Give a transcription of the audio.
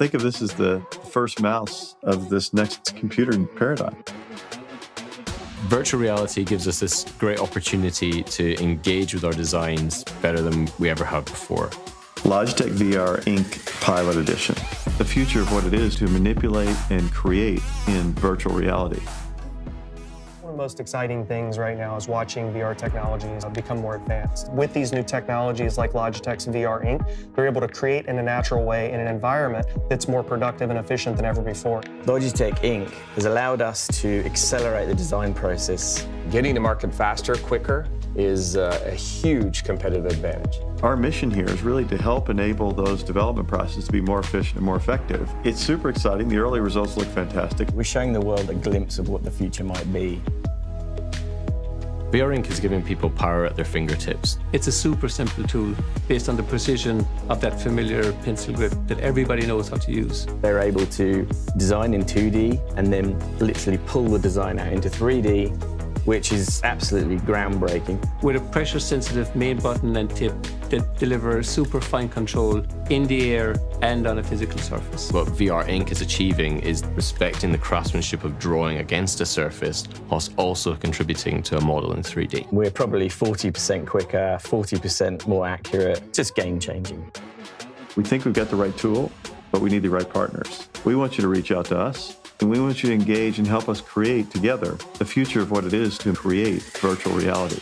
Think of this as the first mouse of this next computer paradigm. Virtual reality gives us this great opportunity to engage with our designs better than we ever have before. Logitech VR Ink Pilot Edition, the future of what it is to manipulate and create in virtual reality. One of the most exciting things right now is watching VR technologies become more advanced. With these new technologies like Logitech's VR Ink, they're able to create in a natural way in an environment that's more productive and efficient than ever before. Logitech Ink has allowed us to accelerate the design process. Getting to market faster, quicker, is uh, a huge competitive advantage. Our mission here is really to help enable those development processes to be more efficient and more effective. It's super exciting. The early results look fantastic. We're showing the world a glimpse of what the future might be. VR Ink is giving people power at their fingertips. It's a super simple tool based on the precision of that familiar pencil grip that everybody knows how to use. They're able to design in 2D and then literally pull the design out into 3D which is absolutely groundbreaking. With a pressure-sensitive main button and tip that deliver super fine control in the air and on a physical surface. What VR Ink is achieving is respecting the craftsmanship of drawing against a surface whilst also contributing to a model in 3D. We're probably 40% quicker, 40% more accurate, just game-changing. We think we've got the right tool, but we need the right partners. We want you to reach out to us and we want you to engage and help us create together the future of what it is to create virtual reality.